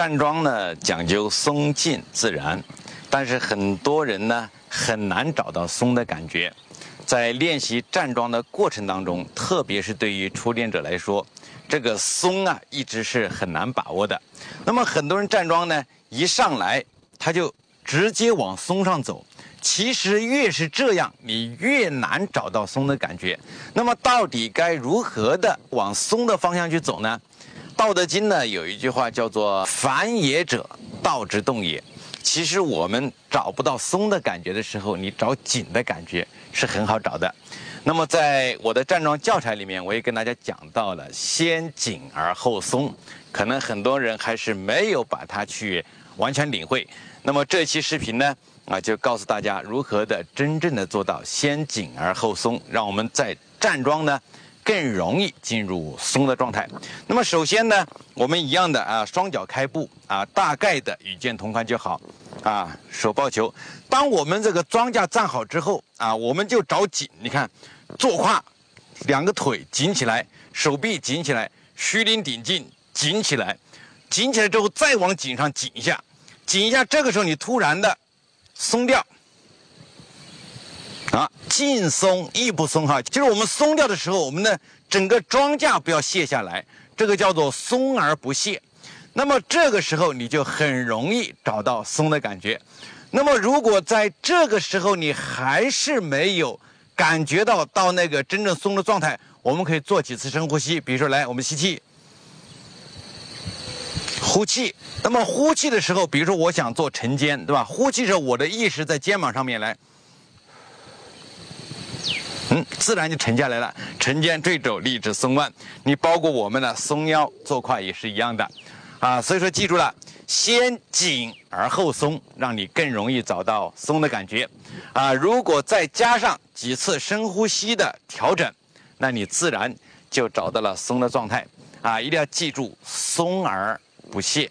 站桩呢讲究松静自然，但是很多人呢很难找到松的感觉。在练习站桩的过程当中，特别是对于初练者来说，这个松啊一直是很难把握的。那么很多人站桩呢，一上来他就直接往松上走。其实越是这样，你越难找到松的感觉。那么到底该如何的往松的方向去走呢？道德经呢有一句话叫做“凡也者，道之动也”。其实我们找不到松的感觉的时候，你找紧的感觉是很好找的。那么在我的站桩教材里面，我也跟大家讲到了“先紧而后松”，可能很多人还是没有把它去完全领会。那么这期视频呢，啊，就告诉大家如何的真正的做到先紧而后松，让我们在站桩呢。更容易进入松的状态。那么首先呢，我们一样的啊，双脚开步啊，大概的与肩同宽就好啊，手抱球。当我们这个庄架站好之后啊，我们就找紧。你看，坐胯，两个腿紧起来，手臂紧起来，虚灵顶劲，紧起来，紧起来之后再往颈上紧一下，紧一下。这个时候你突然的松掉。啊，劲松亦不松哈，就是我们松掉的时候，我们的整个桩架不要卸下来，这个叫做松而不懈。那么这个时候你就很容易找到松的感觉。那么如果在这个时候你还是没有感觉到到那个真正松的状态，我们可以做几次深呼吸，比如说来，我们吸气，呼气。那么呼气的时候，比如说我想做沉肩，对吧？呼气的时候，我的意识在肩膀上面来。嗯，自然就沉下来了。沉肩坠肘，立直松腕。你包括我们的松腰、坐胯也是一样的，啊，所以说记住了，先紧而后松，让你更容易找到松的感觉。啊，如果再加上几次深呼吸的调整，那你自然就找到了松的状态。啊，一定要记住，松而不懈。